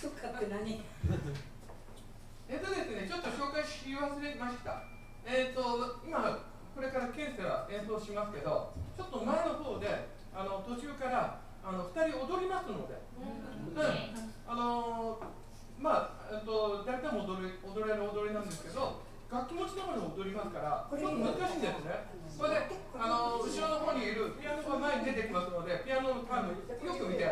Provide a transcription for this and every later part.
そっかって何えっとですね、ちょっと紹介し忘れました。えっ、と、今、これからケンセは演奏しますけど、ちょっと前の方で、あの途中からあの2人踊りますので、うん、あのまあ、えっと、大体も踊れ踊れる踊りなんですけど、楽器持ちながら踊りますからちょっと難しいんですね。これであの後ろの方にいるピアノが前に出てきますのでピアノのターンよく見て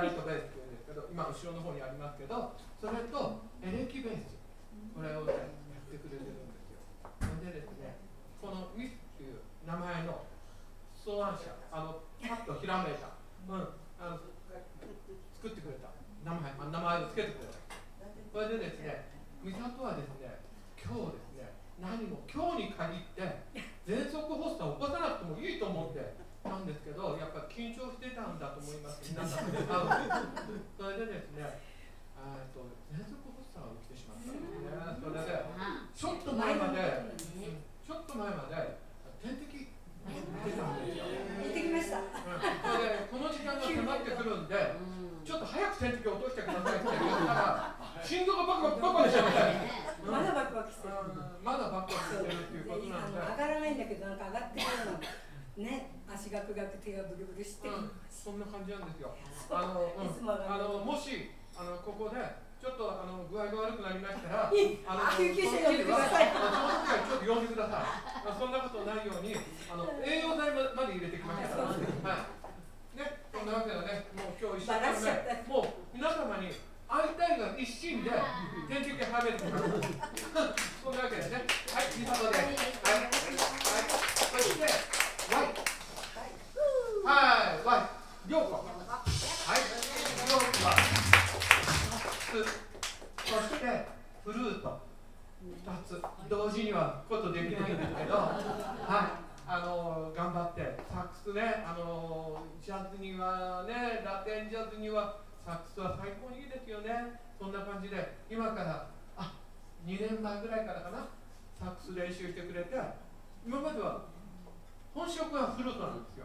ライトっていうんですけど今後ろの方にありますけどそれとべけです。そんなわけですね。はい、リサで。はい。はい。そして、ワイ。はい、ワイ。りょうこ。はい、りょうこは。そして、フルート。二つ。同時にはことできない。んですけど、はい。あの頑張ってサックスねあのジャズにはねラテンジャズにはサックスは最高にい。い。ですよねそんな感じで今から2年前ぐらいからかな。サックス練習してくれて今までは本職はフルートなんですよ、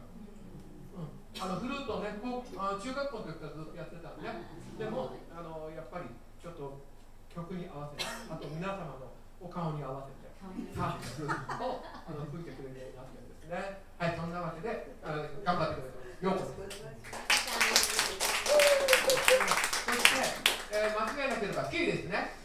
うん、あのフルートね高あ中学校の時からずっとやってたんで、でもあのやっぱりちょっと曲に合わせてあと皆様のお顔に合わせてサックスをあの吹いてくれるようになってるんですね。はいそんなわけであの頑張ってください。ようて、え、間違いなければ K ですね。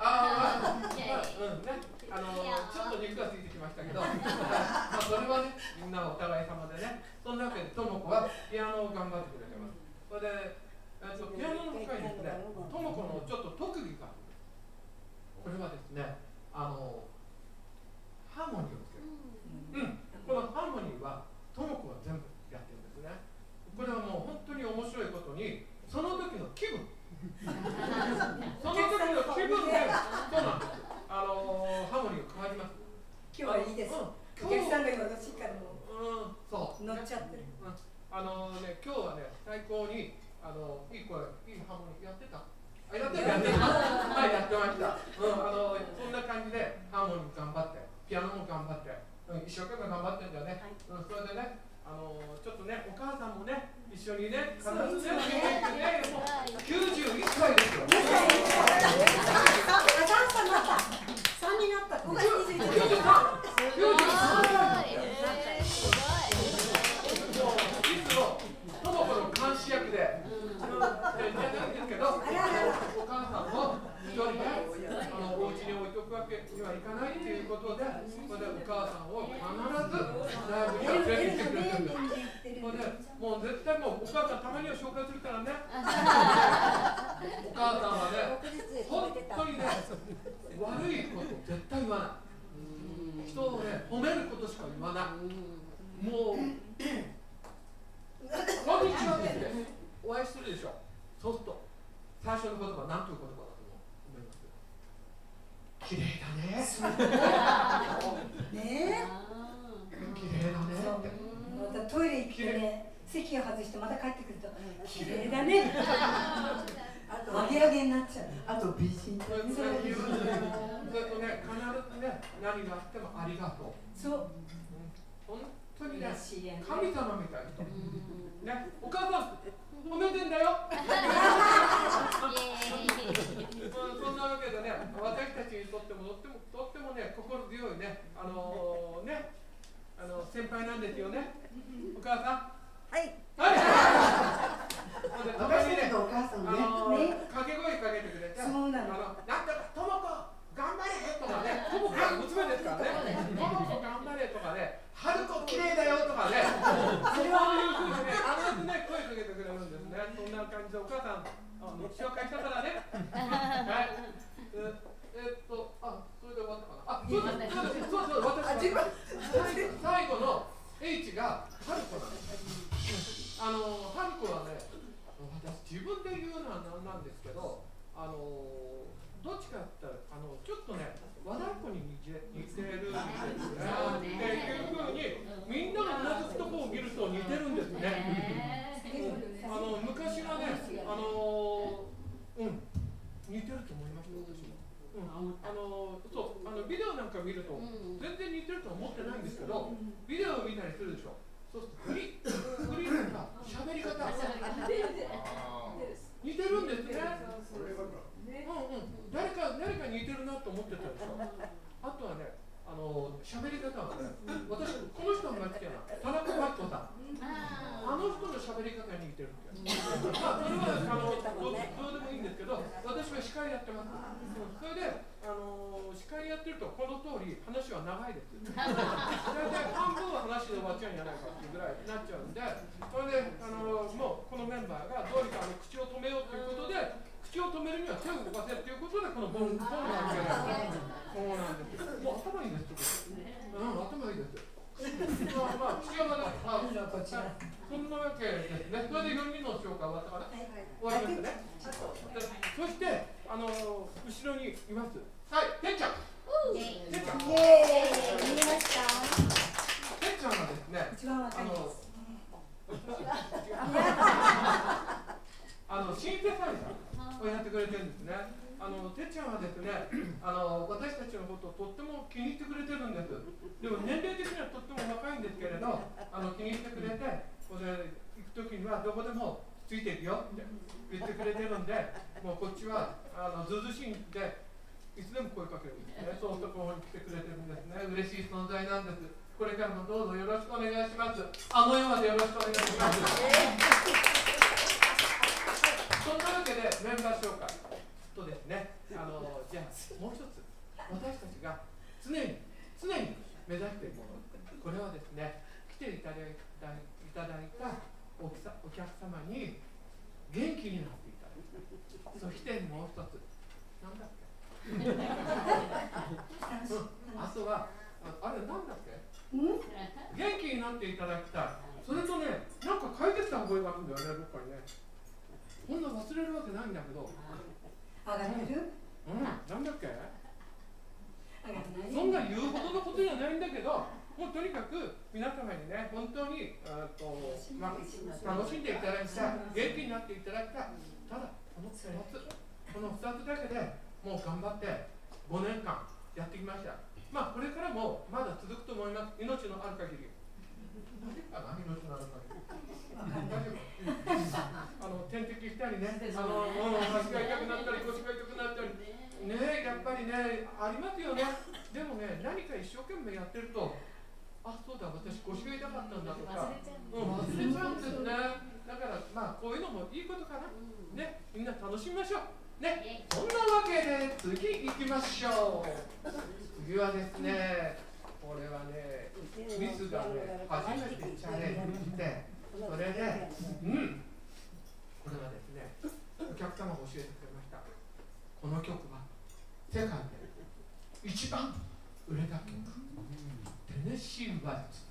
あ、まあ、まあ、うん、ね、あの、ちょっと肉がついてきましたけど、まあ、それはね、みんなお互い様でね。そんなわけで、ともこはピアノを頑張ってくれてます。それで、えっと、ピアノの深いですね、ともこのちょっと特技がある。それはですね、あの、Cadê o seu 綺麗だね。ね。綺麗だね。またトイレ行ってね席を外してまた帰ってくると綺麗。だね。あとアゲアゲになっちゃう。あと美人それそれ言うそれとね必ずね何があってもありがとう。そう。本当にね嬉しいやね。神様みたい。な人ねお母さん褒めてんだよ。うんそんなわけでね私たちにとってもとってもとってもね心強いねあのねあの先輩なんですよね。お母さん。はい。はい。ね私たちのお母さんあねのね。掛け声かけてくれて。そうなの。あのなんとかともこ頑張れとかね。ともこは娘ですからね。ともこ頑張れとかね春子綺麗だよとかね。そういうふうにね必ずね声かけてくれるんですね。そんな感じでお母さん。あの紹介したからね。はい。ええっとあそれで終わった。かなあそうだそうそうそう私。は最後最後の H が春子なんですあの春子はね私自分で言うのはなんなんですけどあのどっちかって言ったらあのちょっとね和太鼓に似て似てるんですね。っていうふうにみんながうなずくとこを見ると似てるんですね。あの昔はねあのうん。似てると思いました私も。うん、あのそうあのビデオなんか見ると全然似てるとは思ってないんですけどビデオを見たりするでしょ。そうすると振り振りとか 喋り方似てるんですねうんうん誰か誰か似てるなと思ってたでしょあとはねあの喋り方はね私この人が好きな田中真紀子さんあの人の喋り方に似てるんですよ。まあ、それはあのどうどうでもいいんですけど、私は司会やってます。それで、あの司会やってると、この通り話は長いです。大体半分は話で終わっちゃうんじゃないかっていうぐらいになっちゃうんで、それで、あのもうこのメンバーがどうにかあの口を止めようということで、口を止めるには手を動かせということで、このボンボンが開けられる。そうなんです。もう頭いいです。うん、頭いいです。まあまあ、口はまだ、あそんなわけですね。それで4人の紹介終わったかな終わりましたね。そして、あの後ろにいます。はい、てっちゃん。てっちゃん。イエーイ見ましたっちゃんはですね、一番わかあのります、あのシンセサイザーをやってくれてるんですね。あのてっちゃんはですね、あの私たちのことをとっても気に入ってくれてるんです。でも年齢的にはとっても若いんですけれど、あの気に入ってくれて、これ行く時にはどこでもついていくよって言ってくれてるんで、もうこっちはあのずうずうしいんで。いつでも声かけるんですね。そうするとここに来てくれてるんですね。嬉しい存在なんです。これからもどうぞよろしくお願いします。あの世までよろしくお願いします。そんなわけでメンバー紹介とですね、あのじゃあもう一つ私たちが常に常に目指しているもの、これはですね、来ていただいたいただいたお客さお客様に元気になっていただく。そしてもう一つ、なんだっけ？あとはああれなんだっけ？うん？元気になっていただきたい。それとね、なんか書いてきた覚えがあるんだよね、どっかにね。こんな忘れるわけないんだけど。上がってる？うん、なんだっけ？上がってないそんな言うほどのことじゃないんだけど、もうとにかく皆様にね、本当にあーと、まあ、楽しんでいただきたい、元気になっていただきた。い、ただ、この2つ、この2つだけでもう頑張って5年間やってきました。まあ、これからもまだ続くと思います、命のある限り。大丈夫かな、命のある限り？大丈夫あの点滴したりね、あの、うん、足が痛くなったり、腰が痛くなったり。ねえやっぱりねありますよね。でもね何か一生懸命やってるとあそうだ私腰が痛かったんだとか。うん、忘れちゃうんですね。だからまあこういうのもいいことかな。ねみんな楽しみましょう。ねそんなわけで次行きましょう。次はですねこれはねミスがね初めてチャレンジしてそれで、うん、これはですね、お客様が教えてくれました。この曲は世界で一番売れた曲、テネシー・ワイツ。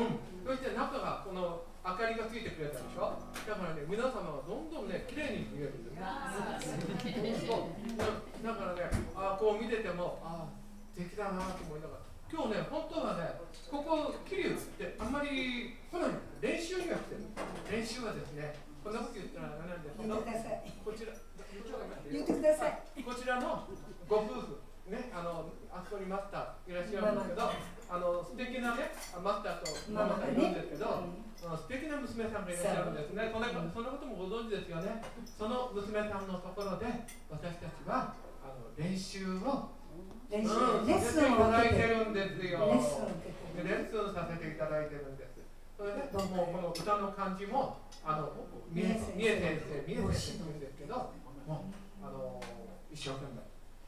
うん。そして中がこの明かりがついてくれたでしょ？だからね、皆様がどんどんね、綺麗に見えるんですね。そううんだからね、あこう見てても、あ素敵だなと思いながら。今日ね、本当はね、ここ、桐生ってあんまり来ないの練習には来てる。練習はですね、こんなこと言ったらあれなんですけど、言ってくださいこちら、言ってくださいこちらのご夫婦、ね、あの、あそこにマスターいらっしゃるんですけど、あの、素敵なね、マスターとママさんいるんですけど、その素敵な娘さんがいらっしゃるんですねそんなそんなこともご存知ですよね。その娘さんのところで私たちはあの練習を練習うん、レッスンさせていたを受けてだいてるんですよレッスンさせていただいてるんです。それでもうこの歌の感じもあの三重先生三重先生って言うんですけどもうあの一生懸命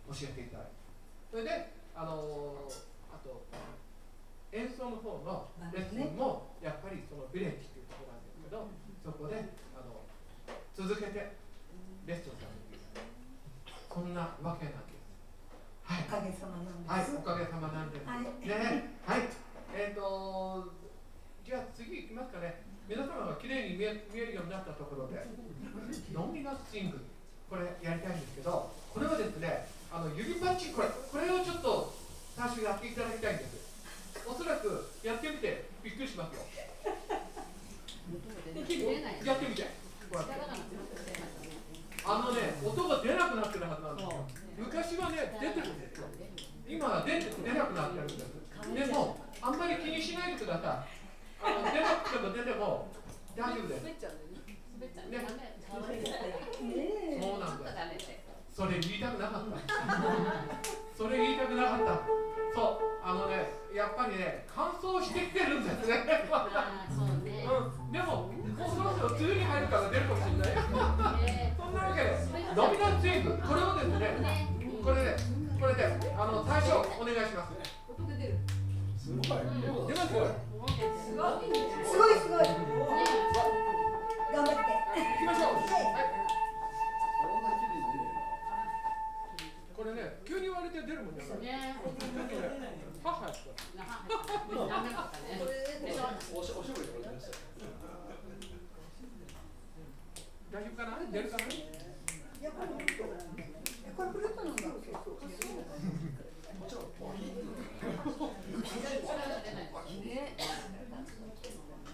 教えていただいて。それであのあと演奏の方のレッスンもやっぱりそのビレッジっていうところなんですけどそこであの続けてレッスンさせていただいてそんなわけなんです。はい。おかげさまなんはい、ですおかげさまなんです。はい。ね、はい、えっ、と、じゃあ次行きますかね。皆様が綺麗に見え見えるようになったところで、ノミナスシングル、これやりたいんですけど、これはですね、あの指パッチン、これ、これをちょっと最初やっていただきたいんです。おそらくやってみてびっくりしますよ。やってみて。こうやってあのね、音が出なくなってるはずなんですよ。昔はね、出てるんですよ。今は出て出なくなってるんです。でも、あんまり気にしないでください。あの出なくても出ても大丈夫です。そうなんです。それ言いたくなかった。それ言いたくなかった。ぱりね、乾燥してきてるんですね。うん、でも、もうそろそろ梅雨に入るから出るかもしれないよ。そんなわけで、ノミナスイング、これをですね、これで、これで、あの、最初、お願いします。すごい。出ますよ。すごいすごい頑張って行きましょう。はい。これね、急に言われて出るもんじゃない。母やった。おしおしぼりとか出ました。大丈夫かな出るかないやこれこれフルートなんだもちろん。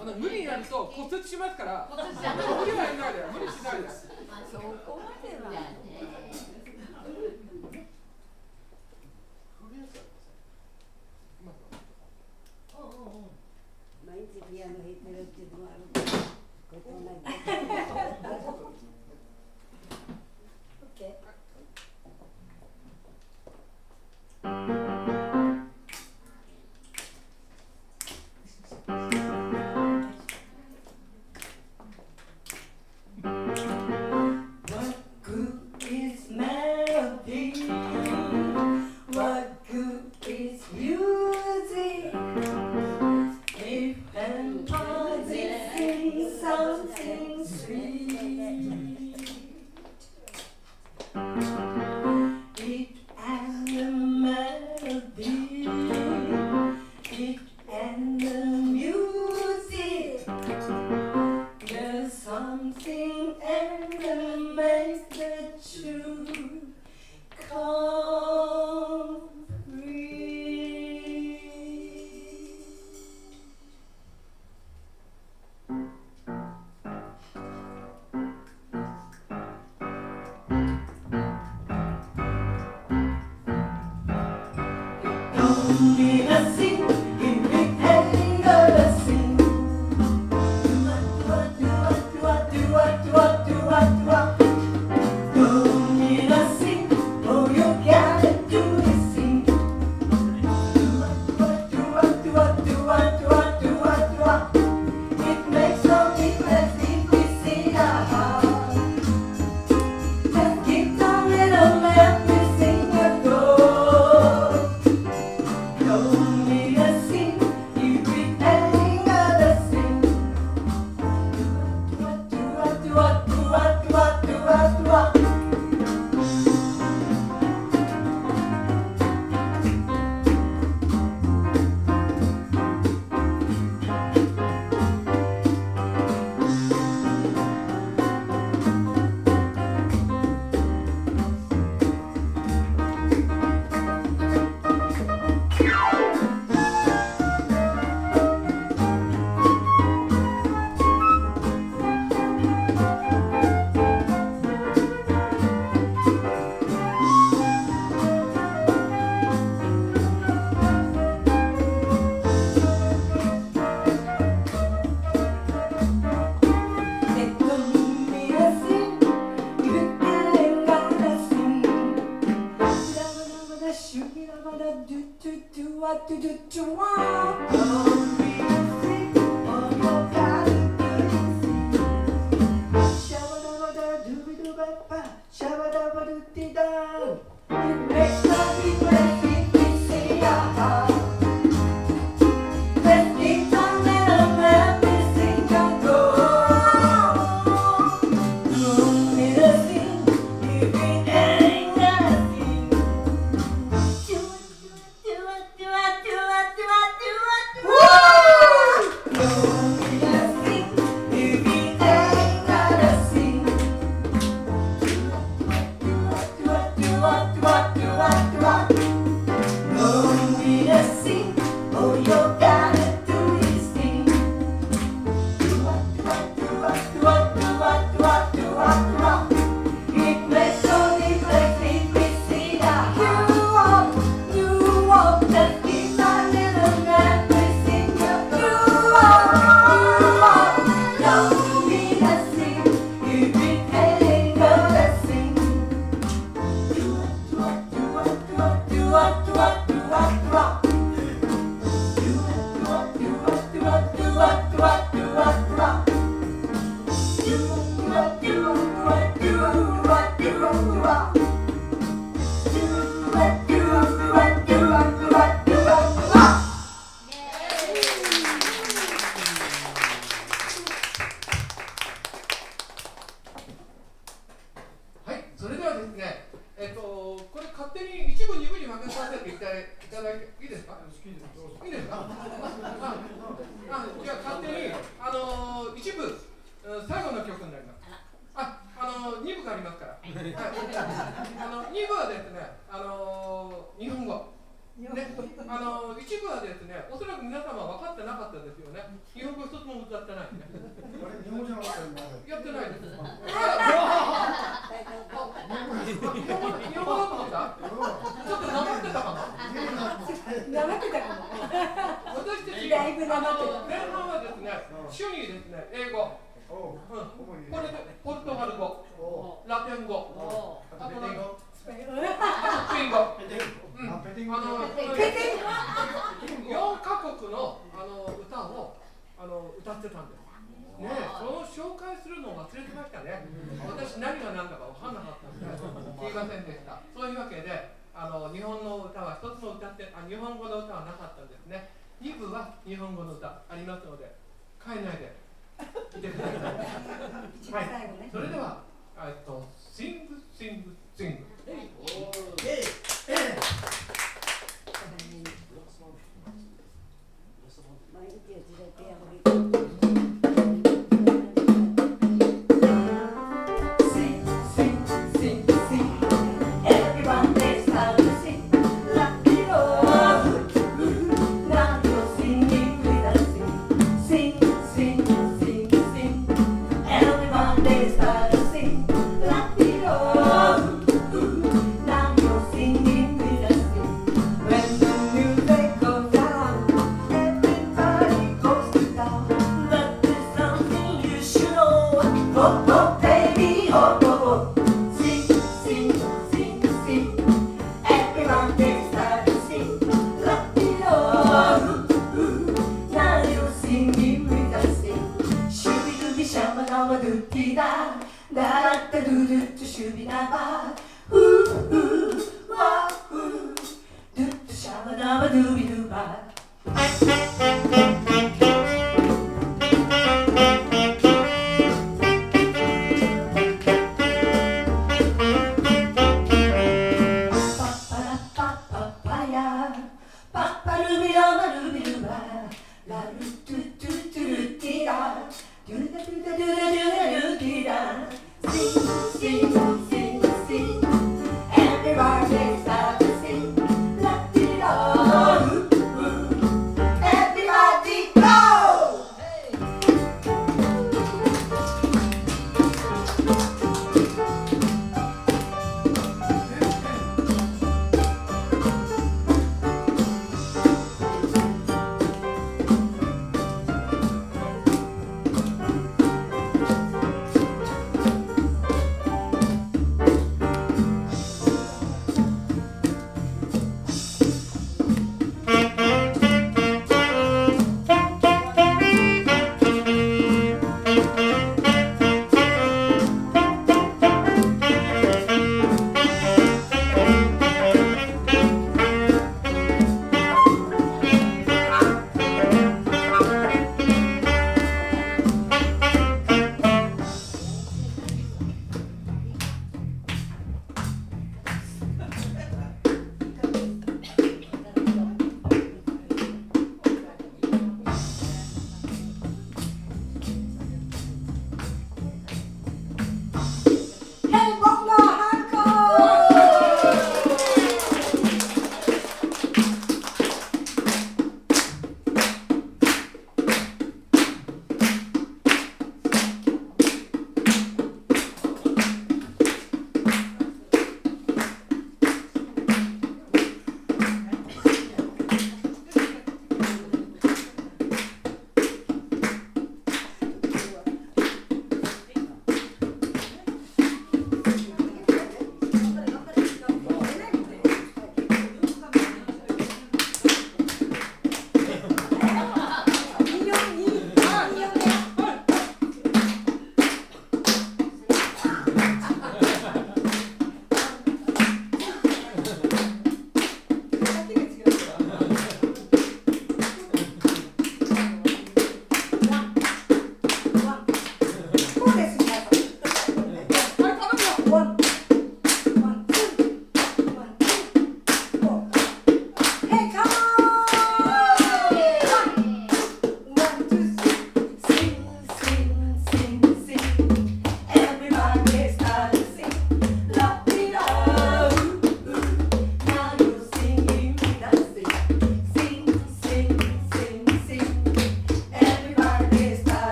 あの無理やると骨折しますから無理しないで無理しないでそこまでは日ピアノ弾いてあの二部はですね、あのー、日本語。ね、あのー、一部はですね、おそらく皆様分かってなかったですよね。日本語一つも歌ってないね。日本語じゃなかったやってないです。日本語日本語だと思った？ちょっとなまってたかななまってたかも。私たち前半はですね、主にですね、英語、これでポルトガル語、ラテン語、あとペテン語あとスペイン語、ペテンうん、あペテン語あのペテン四カ国のあの歌をあの歌ってたんです。ねえ、その紹介するのを忘れてましたね。私何が何だか分かんなかったんで、言いませんでした。そういうわけで、あの日本の歌は一つも歌って、あ日本語の歌はなかったんですね。二部は日本語の歌ありますので、変えないではい、それでは、えっと、シング、シング、シング。Thank you.